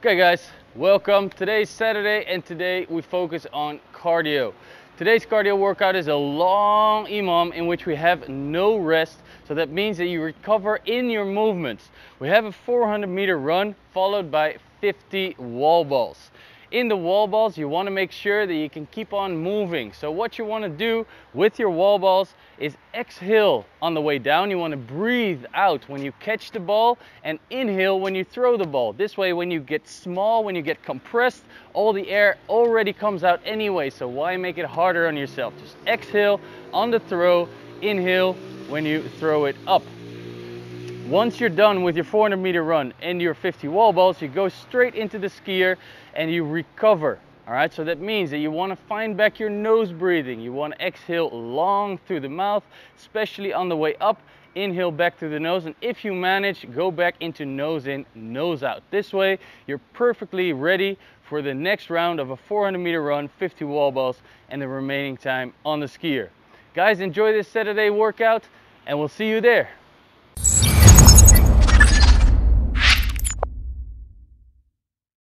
Okay guys, welcome. Today's Saturday and today we focus on cardio. Today's cardio workout is a long EMOM in which we have no rest. So that means that you recover in your movements. We have a 400 meter run followed by 50 wall balls in the wall balls, you want to make sure that you can keep on moving. So what you want to do with your wall balls is exhale on the way down. You want to breathe out when you catch the ball and inhale when you throw the ball. This way, when you get small, when you get compressed, all the air already comes out anyway. So why make it harder on yourself? Just exhale on the throw, inhale when you throw it up. Once you're done with your 400 meter run and your 50 wall balls, you go straight into the SkiErg and you recover. All right, so that means that you want to find back your nose breathing. You want to exhale long through the mouth, especially on the way up. Inhale back through the nose, and if you manage, go back into nose in, nose out. This way, you're perfectly ready for the next round of a 400 meter run, 50 wall balls, and the remaining time on the SkiErg. Guys, enjoy this Saturday workout, and we'll see you there.